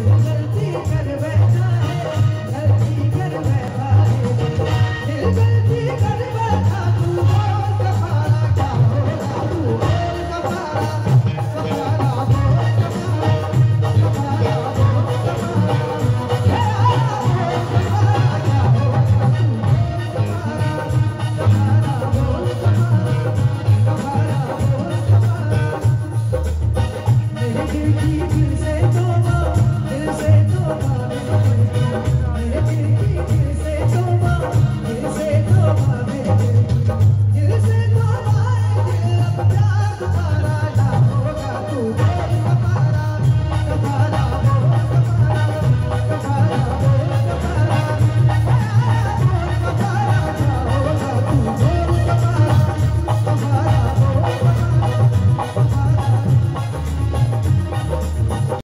दिल की दिल से तो